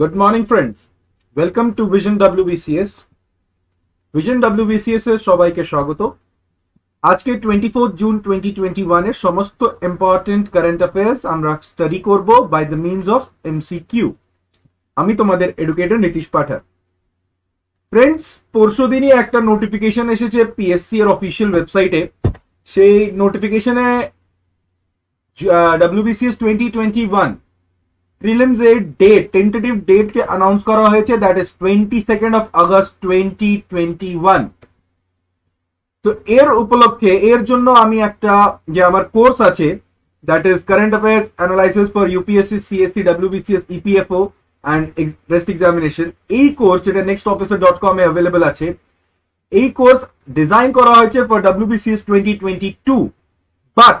Good morning, friends. Welcome to Vision WBCS. Vision WBCS এর সবাইকে স্বাগত আজকে twenty four June twenty twenty ওয়ানের সমস্ত ইম্পর্টেন্ট কারেন্ট অ্যাফেয়ার্স আমরা স্টাডি করব by the means of MCQ আমি তোমাদের এডুকেটর নীতিশ পাঠার ফ্রেন্ডস পরশু দিনই একটা নোটিফিকেশন এসেছে পিএসসি এর অফিসিয়াল ওয়েবসাইটে সেই নোটিফিকেশনে WBCS twenty twenty one prelims এর ডেট টেন্টেটিভ ডেট কে অ্যানাউন্স করা হয়েছে that is twenty second of August twenty twenty one তো এর উপলক্ষে এর জন্য আমি একটা যে আমার কোর্স আছে that is current affairs analysis for UPSC CSC WBCS EPFO and rest examination এই কোর্স যেটা নেক্সট অফিসার ডট কম এ অ্যাভেলেবল আছে এই কোর্স ডিজাইন করা হয়েছে for WBCS twenty twenty two but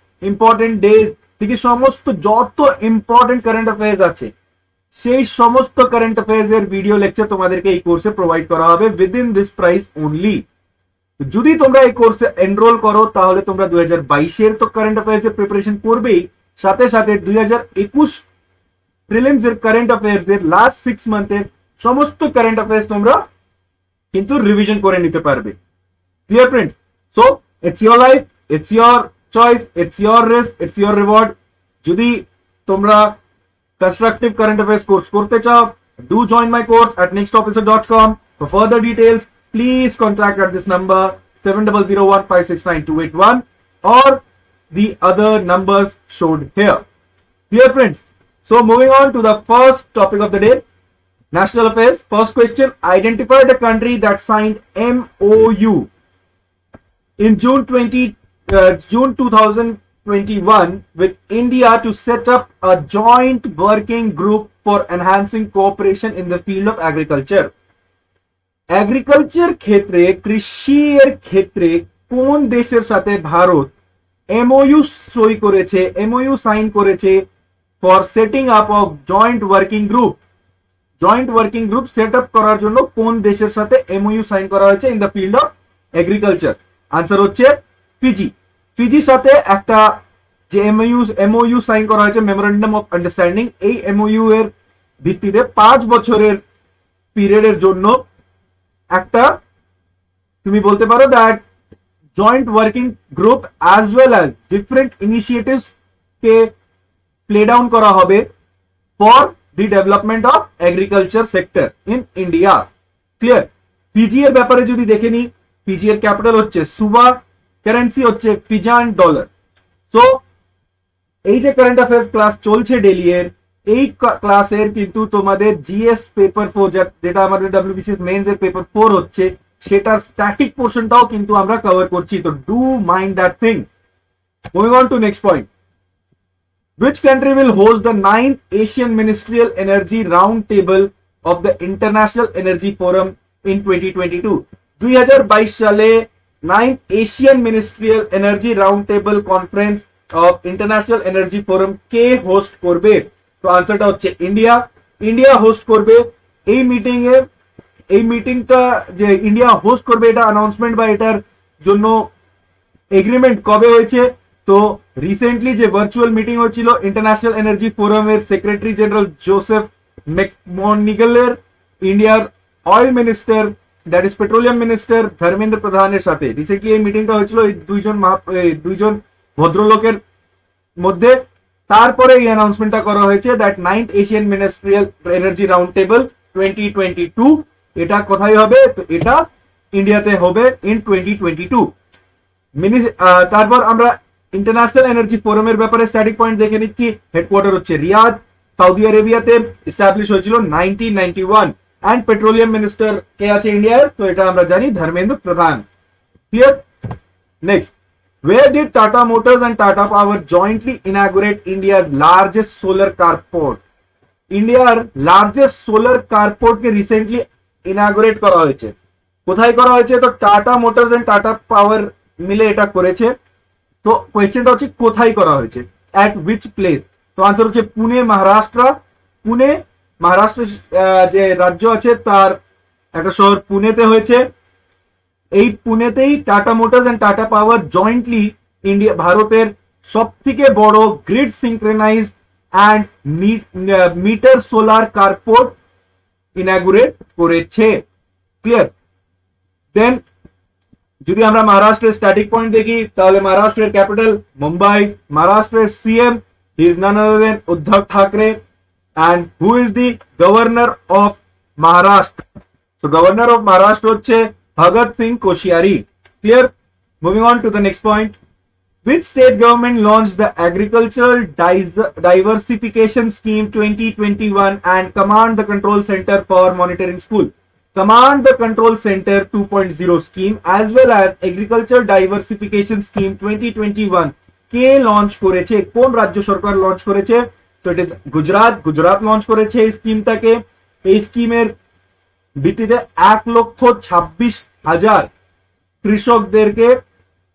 important days থেকে সমস্ত যত ইম্পর্টেন্ট কারেন্ট অ্যাফেয়ার্স আছে, সেই সমস্ত কারেন্ট অ্যাফেয়ার্স এর ভিডিও লেকচার তোমাদেরকে এই কোর্সে প্রোভাইড করা হবে উইদিন দিস প্রাইস অনলি যদি তোমরা এই কোর্সে এনরোল করো, তাহলে তোমরা দুই হাজার বাইশের তো কারেন্ট অ্যাফেয়ার্স এর প্রিপারেশন করবেই, সাথে সাথে দুই হাজার একুশ প্রিলিমস এর কারেন্ট অ্যাফেয়ার্স এর লাস্ট সিক্স মান্থের সমস্ত কারেন্ট অ্যাফেয়ার্স তোমরা কিন্তু রিভিশন করে নিতে পারবে। Clear friend so it's your life it's your choice it's your risk it's your reward যদি তোমরা কনস্ট্রাকটিভ কারেন্ট অ্যাফেয়ার্স কোর্স করতে চাও do join my course at nextofficer.com for further details please contact at this number 7001569281 or the other numbers showed here dear friends so moving on to the first topic of the day national affairs first question identify the country that signed MOU in June 20 uh, June 2021 with India to set up a joint working group for enhancing cooperation in the field of agriculture. Agriculture ক্ষেত্রে কৃষি এর ক্ষেত্রে কোন দেশের সাথে Bharat MOU সই করেছে MOU sign করেছে for setting up of joint working group joint working group set up করার জন্য কোন দেশের সাথে এমওইউ সাইন করা হয়েছে in the field of agriculture answer হচ্ছে ফিজি ফিজির সাথে একটা যে এমওইউ এমওইউ সাইন করা হয়েছে মেমোরেন্ডাম অফ আন্ডারস্ট্যান্ডিং এই এমওইউ এর ভিত্তিতে পাঁচ বছরের পিরিয়ডের জন্য একটা, তুমি বলতে পারো that joint working group as well as different initiatives K play down করা হবে for the development of agriculture sector in India clear Fiji এর ব্যাপারে যদি দেখে নি পিজি এর ক্যাপিটাল হচ্ছে সুবা কারেন্সি হচ্ছে ফিজান ডলার সো এই যে কারেন্ট অ্যাফেয়ার্স ক্লাস চলছে ডেলি এর এই ক্লাসের কিন্তু তোমাদের জিএস পেপার ফোর যেটা আমাদের ডাব্লিউবিসিএস মেন্স এর পেপার ফোর হচ্ছে সেটার স্ট্যাটিক পোর্শনটাও কিন্তু আমরা কভার করছি তো do mind that thing moving on to next point Which country will host the ninth Asian Ministerial Energy Roundtable of the International Energy Forum in 2022? 2022 সালে ninth Asian ministerial energy round table conference of international energy forum কে host করবে? তো আনসারটা হচ্ছে India India host করবে। এই meeting এ, এই মিটিংটা যে ইন্ডিয়া হোস্ট করবে, এটা অ্যানাউন্সমেন্ট বা এটার জন্য এগ্রিমেন্ট কবে হয়েছে? তো রিসেন্টলি যে ভার্চুয়াল মিটিং হচ্ছিল ইন্টারন্যাশনাল এনার্জি ফোরামের সেক্রেটারি জেনারেল জোসেফ মেকমনিগলের ইন্ডিয়ার oil minister that is petroleum minister Dharmendra প্রধানের সাথে। রিসেন্টলি এই মিটিংটা হয়েছিল এই দুইজন দুইজন ভদ্রলোকের মধ্যে। তারপরে এই অ্যানাউন্সমেন্টটা করা হয়েছে that ninth Asian ministerial energy round table twenty twenty two এটা কোথায় হবে? এটা ইন্ডিয়াতে হবে ইন টোয়েন্টি টোয়েন্টি টু তারপর আমরা ইন্টারন্যাশনাল এনার্জি ফোরামের ব্যাপারে স্ট্যাটিক পয়েন্ট দেখে নিচ্ছি। হেডকোয়ার্টার হচ্ছে রিয়াদ। সৌদি আরেবিয়াতে এস্টাবলিশ হয়েছিল nineteen ninety one and petroleum minister কে আছে ইন্ডিয়ার তো এটা আমরা জানি Dharmendra Pradhan clear next Where did Tata Motors and Tata Power jointly inaugurate India's largest solar carport? ইন্ডিয়ার লার্জেস্ট সোলার কারপোর্টকে রিসেন্টলি ইনাগুরেট করা হয়েছে। কোথায় করা হয়েছে? তো Tata Motors and Tata Power মিলে এটা করেছে। তো কোয়েশ্চেনটা হচ্ছে, কোথায় করা হয়েছে? অ্যাট উইচ প্লেস তো আনসার হচ্ছে পুনে মহারাষ্ট্র পুনে মহারাষ্ট্র যে রাজ্য আছে তার একটা শহর পুনেতে হয়েছে। এই পুনেতেই Tata motors and Tata power jointly India, ভারতের সব থেকে বড় grid synchronise and meter solar carport inaugurate করেছে। ক্লিয়ার দেন যদি আমরা মহারাষ্ট্রের স্ট্যাটিক পয়েন্ট দেখি, তাহলে মহারাষ্ট্রের ক্যাপিটাল মুম্বাই, মহারাষ্ট্রের CM is none Uddhav Thackeray And who is the governor of Maharashtra তো গভর্নর অফ মহারাষ্ট্র হচ্ছে Bhagat Singh Koshyari clear moving on to the next point Which state government launched the Agricultural Diversification Scheme 2021 and Command the Control Center for Monitoring School? Command the Control Center 2.0 scheme as well as Agriculture Diversification Scheme 2021 কে launch করেছে কোন রাজ্য সরকার launch করেছে তো is Gujarat Gujarat launch করেছে এই স্কিমটাকে এই স্কিমের ভিত্তিতে এক লক্ষ ছাব্বিশ হাজার কৃষকদেরকে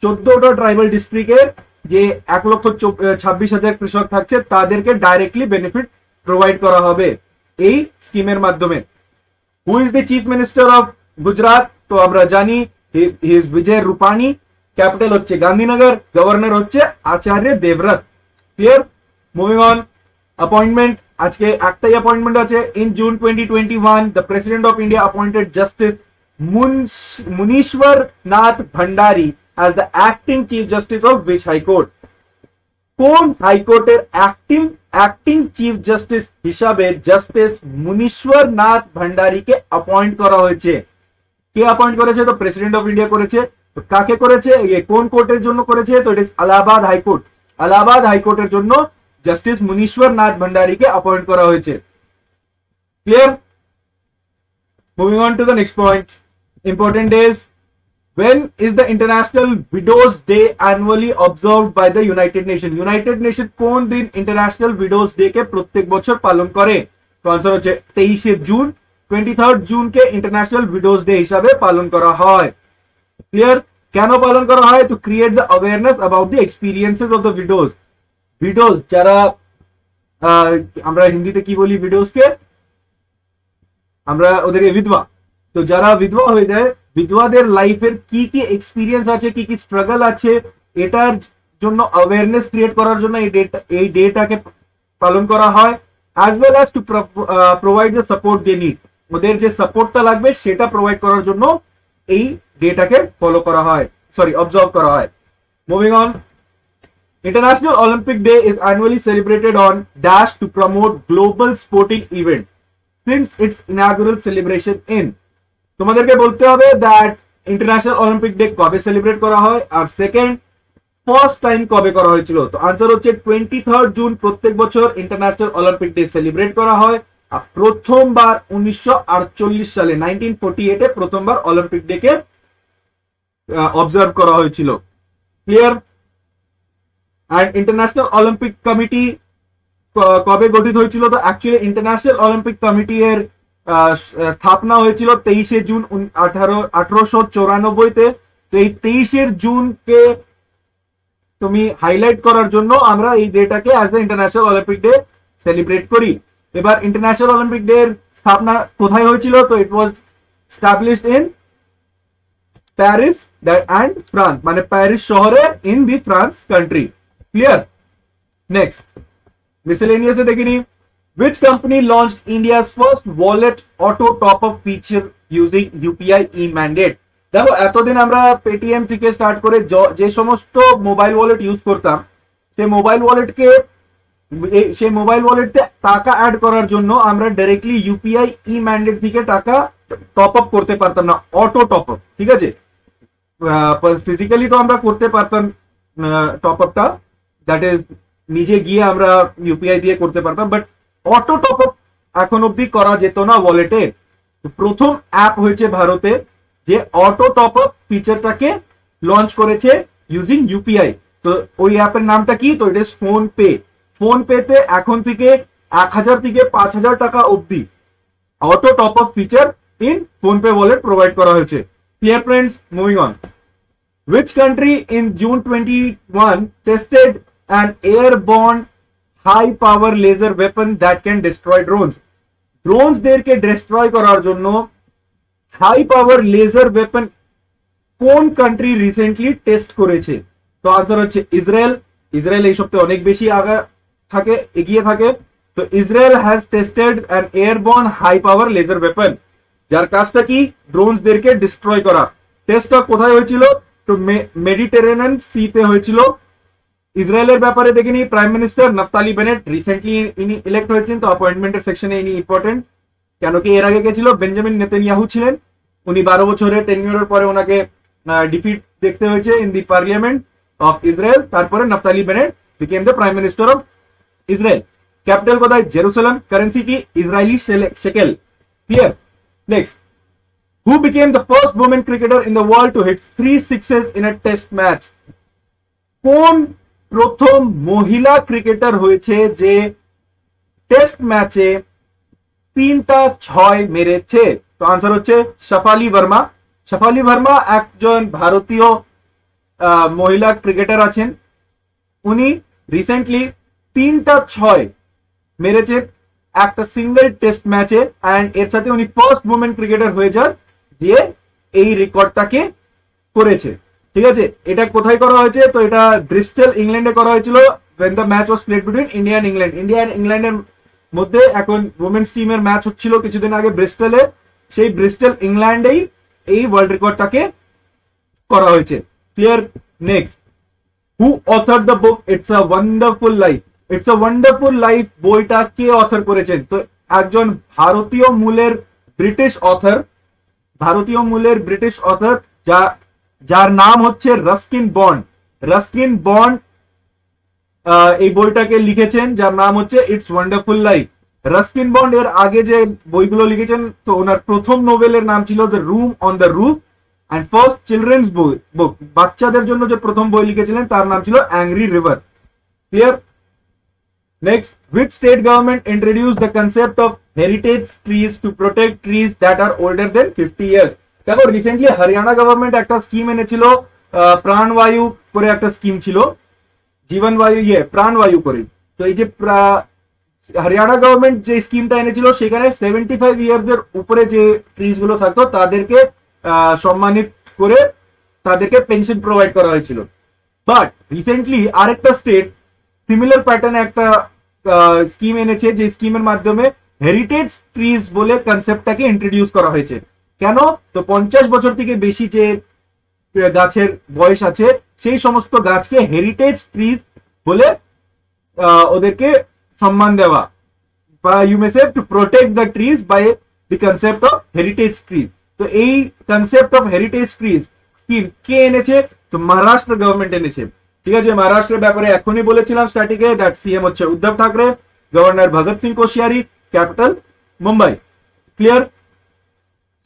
চোদ্দটা ট্রাইবাল ডিস্ট্রিক্টের যে এক লক্ষ ছাব্বিশ হাজার কৃষক থাকছে, তাদেরকে ডাইরেক্টলি বেনিফিট প্রোভাইড করা হবে এই স্কিমের মাধ্যমে। Who is the chief minister of Gujarat তো আমরা জানি হিজ বিজয় রূপানি ক্যাপিটাল হচ্ছে গান্ধীনগর গভর্নর হচ্ছে Acharya Devvrat clear moving on appointment আজকে একটাই অ্যাপয়েন্টমেন্ট আছে in June twenty twenty one the president of India appointed justice Munishwar Nath as the acting chief justice of which high court. কোন হাইকোর্টের acting acting chief justice হিসাবে justice Munishwar Nath ভান্ডারীকে appoint করা হয়েছে? কে appoint করেছে? তো প্রেসিডেন্ট অফ ইন্ডিয়া করেছে। কাকে করেছে? কোন কোর্টের জন্য করেছে? তো ইট ইস আলাহাবাদ হাইকোর্ট আলাহাবাদ হাইকোর্টের জন্য জাস্টিস মুনীশ্বর নাথ ভান্ডারীকে অ্যাপয়েন্ট করা হয়েছে clear moving on to the next point important days when is the international widows day annually observed by the united nation united nation কোন দিন international widows day কে প্রত্যেক বছর পালন করে তো আনসার হচ্ছে তেইশে জুন টোয়েন্টি থার্ড জুন কে ইন্টারন্যাশনাল উইডোজ ডে হিসাবে পালন করা হয় ক্লিয়ার কেন পালন করা হয় to create the awareness about the experiences of the widows widows যারা আমরা হিন্দিতে কি বলি উইডোজ কে আমরা ওদেরকে বিধবা। তো যারা বিধবা হয়ে যায়, বিধবাদের লাইফের কি কি এক্সপিরিয়েন্স আছে, কি কি স্ট্রাগল আছে, এটার জন্য অ্যাওয়ারনেস ক্রিয়েট করার জন্য এই ডেটা এই ডেটাকে পালন করা হয় as well as to provide the support they need ওদের যে সাপোর্টটা লাগবে, সেটা প্রোভাইড করার জন্য এই ডেটাকে ফলো করা হয়। সরি অবজার্ভ করা হয়। Moving on International Olympic Day is annually celebrated on Dash to promote global sporting events since its inaugural celebration in তোমাদেরকে বলতে হবে দ্যাট ইন্টারন্যাশনাল অলিম্পিক ডে কবে সেলিব্রেট করা হয় আর সেকেন্ড ফার্স্ট টাইম কবে করা হয়েছিল? তো আনসার হচ্ছে টোয়েন্টি থার্ড জুন প্রত্যেক বছর ইন্টারন্যাশনাল অলিম্পিক ডে সেলিব্রেট করা হয়। আর প্রথমবার উনিশশো আটচল্লিশ সালে নাইনটিন ফোর্টি এইটে প্রথমবার অলিম্পিক ডে কে অবজার্ভ করা হয়েছিল। Clear and international Olympic committee কবে গঠিত হয়েছিল? তো অ্যাকচুয়ালি ইন্টারন্যাশনাল অলিম্পিক কমিটি এর স্থাপনা হয়েছিল তেইশে জুন আঠারো, আঠারোশো চৌরানব্বইতে। তো এই তেইশের জুনকে তুমি হাইলাইট করার জন্য আমরা এই ডেটাকে as the international Olympic day celebrate করি। এবার ইন্টারন্যাশনাল অলিম্পিক ডে এর স্থাপনা কোথায় হয়েছিল? তো it was established in Paris and France মানে প্যারিস শহরে in the France country clear next মিসেলেনিয়াসে দেখিনি Which company launched India's first wallet auto top-up feature using UPI e-mandate? দেখো এতদিন আমরা পেটিএম থেকে স্টার্ট করে যে সমস্ত মোবাইল ওয়ালেট ইউজ করতাম সে মোবাইল ওয়ালেটকে সেই মোবাইল ওয়ালেটে টাকা অ্যাড করার জন্য আমরা ডাইরেক্টলি ইউপিআই ই ম্যান্ডেট থেকে টাকা টপ আপ করতে পারতাম না অটো টপ আপ ঠিক আছে ফিজিক্যালি তো আমরা করতে পারতাম টপ আপটা দ্যাট ইজ নিজে গিয়ে আমরা ইউপিআই দিয়ে করতে পারতাম বাট অটো টপ আপ এখন অব্দি করা যেত না ওয়ালেটে প্রথম অ্যাপ হয়েছে ভারতে, যে অটো টপ আপ ফিচারটাকে লঞ্চ করেছে ইউজিং ইউপিআই তো ওই অ্যাপের নামটা কি? তো ইস ফোন পে ফোন পেতে এখন থেকে এক হাজার থেকে পাঁচ হাজার টাকা অবধি auto top up feature in PhonePe wallet provide করা হয়েছে। Clear friends moving on Which country in June 21 tested an airborne high power laser weapon that can destroy drones? Drones দেরকে destroy করার জন্য হাই পাওয়ার লেজার ওয়েপন কোন country recently test করেছে? তো answer হচ্ছে Israel. Israel এই সপ্তাহে অনেক বেশি আগা থাকে, এগিয়ে থাকে। তো Israel has tested an airborne high power laser weapon যার কাজটা কি? ড্রোনস দেরকে ডিস্ট্রয় করা। টেস্টটা কোথায় হয়েছিল? তো মেডিটেরেনিয়ান সিতে হয়েছিল। ইসরায়েলের ব্যাপারে দেখে নি prime minister Naftali Bennett recently ইনি ইলেক্ট হয়েছেন তো অ্যাপয়েন্টমেন্টের সেকশনে ইনি ইম্পর্টেন্ট কেন কি এর আগে গেছিল বেঞ্জামিন নেতেনিয়াহু ছিলেন উনি বারো বছরের টেনিয়রের পরে ওনাকে ডিফিট দেখতে হয়েছে in the parliament of Israel তারপরে Naftali Bennett became the prime minister of Israel capital কোথায় জেরুসালাম কারেন্সি কি Israeli shekel clear next who became the first woman cricketer in the world to hit three sixes in a test match কোন প্রথম মহিলা cricketer হয়েছে যে test ম্যাচে তিনটা ছয় মেরেছে। তো আনসার হচ্ছে শাফালি ভার্মা। শাফালি ভার্মা একজন ভারতীয় মহিলা ক্রিকেটার আছেন। উনি রিসেন্টলি তিনটা ছয় মেরেছে একটা সিঙ্গেল টেস্ট ম্যাচে অ্যান্ড এর সাথে উনি ফার্স্ট ওমেন ক্রিকেটার হয়ে যান, যে এই রেকর্ডটাকে করেছে। ঠিক আছে? এটা কোথায় করা হয়েছে? তো এটা ব্রিস্টেল ইংল্যান্ডে করা হয়েছিল when the match was played between India and England India and ইংল্যান্ডের মধ্যে এখন উমেন্স টিমের ম্যাচ হচ্ছিল কিছুদিন আগে ব্রিস্টেলে সেই ব্রিস্টেল ইংল্যান্ডেই এই ওয়ার্ল্ড রেকর্ডটাকে করা হয়েছে। Clear next who author the book it's a wonderful life it's a wonderful life বইটা কে অথার করেছেন? তো একজন ভারতীয় মূলের ব্রিটিশ অথার ভারতীয় মূলের ব্রিটিশ অথার যা যার নাম হচ্ছে রাস্কিন বন্ড। রাস্কিন বন্ড এই বইটাকে লিখেছেন, যার নাম হচ্ছে it's wonderful life. Ruskin Bond এর আগে যে বইগুলো লিখেছেন, তো ওনার প্রথম নোবেলের নাম ছিল the room on the roof and first children's বই, বুক। বাচ্চাদের জন্য যে প্রথম বই লিখেছিলেন, তার নাম ছিল angry river. Clear? Next, which state government introduce the concept of heritage trees to protect trees that are older than 50 years? দেখো রিসেন্টলি হরিয়ানা গভর্নমেন্ট একটা স্কিম এনেছিল প্রাণবায়ু করে একটা স্কিম ছিল জীবন বায়ু ইয়ে প্রাণবায়ু করে। তো এই যে হরিয়ানা গভর্নমেন্ট যে স্কিমটা এনেছিল, সেখানে সেভেন্টি ফাইভ ইয়ার্স এর উপরে যে ট্রিজগুলো থাকতো, তাদেরকে সম্মানিত করে তাদেরকে পেনশন প্রোভাইড করা হয়েছিল। বাট রিসেন্টলি আরেকটা স্টেট সিমিলার প্যাটার্নে একটা স্কিম এনেছে, যে স্কিমের মাধ্যমে হেরিটেজ ট্রিজ বলে কনসেপ্টটাকে ইন্ট্রোডিউস করা হয়েছে। কেন? তো পঞ্চাশ বছর থেকে বেশি যে গাছের বয়স আছে, সেই সমস্ত গাছকে হেরিটেজ ট্রিজ বলে ওদেরকে সম্মান দেওয়া বা you may to protect the trees by the concept of heritage trees তো এই concept of heritage trees scheme কে এনেছে? তো মহারাষ্ট্র গভর্নমেন্ট এনেছে। ঠিক আছে মহারাষ্ট্রের ব্যাপারে এখনই বলেছিলাম স্টার্টিংয়ে দ্যাট সিএম হচ্ছে Uddhav Thackeray governor Bhagat Singh Koshyari capital Mumbai clear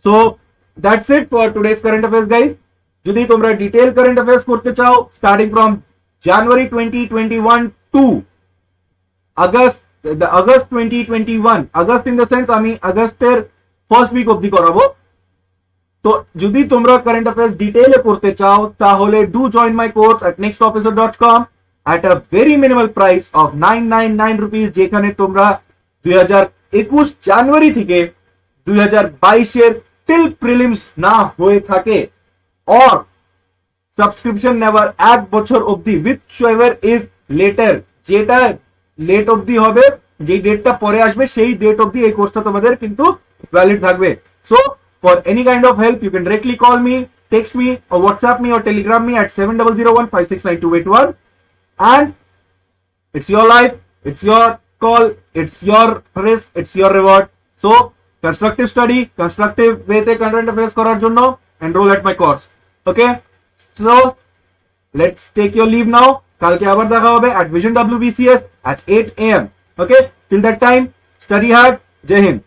so that's it for today's current affairs guys যদি তোমরা ডিটেল কারেন্ট অ্যাফেয়ার্স করতে চাও starting from January twenty twenty one to August August twenty twenty one August in the sense আমি আগস্টের first week অব্দি করাবো তো যদি তোমরা কারেন্ট অ্যাফেয়ার্স ডিটেইলে পড়তে চাও তাহলে do join my course at next officer dot com at a very minimal price of nine nine nine rupees যেখানে তোমরা দুই হাজার একুশ জানুয়ারি থেকে দুই হাজার বাইশের টিল প্রিলিমস না হয়ে থাকে অর সাবস্ক্রিপশন নেওয়ার এক বছর অবধি উইথ সোয়েভার ইজ লেটার যেটা লেট অবধি হবে যে ডেটটা পরে আসবে সেই ডেট অবধি এই কোর্সটা তোমাদের কিন্তু ভ্যালিড থাকবে so For any kind of help, you can directly call me, text me, or WhatsApp me, or Telegram me at 7001 And it's your life, it's your call, it's your risk, it's your reward. So, constructive study, constructive way te content affairs করার জন্য enroll at my course. Okay? So, let's take your leave now. কালকে আবার দেখা হবে at Vision WBCS at 8 am. Okay? Till that time, study hard. Jai Hind.